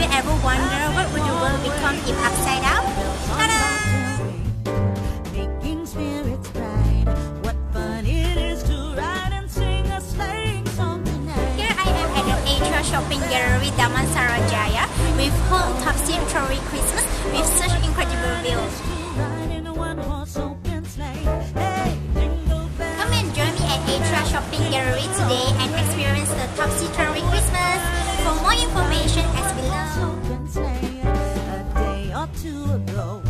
you ever wonder what would the world become if upside down? Ta-da! Making spirits bright. What fun it is to ride and sing a sleighing song tonight. Here I am at the Atria Shopping Gallery Damansara Jaya with whole Topsy Turvy Christmas with such incredible views. To ride in a one-horse open sleigh. Hey, jingle bells. Come and join me at Atria Shopping Gallery today and experience the Topsy Two ago.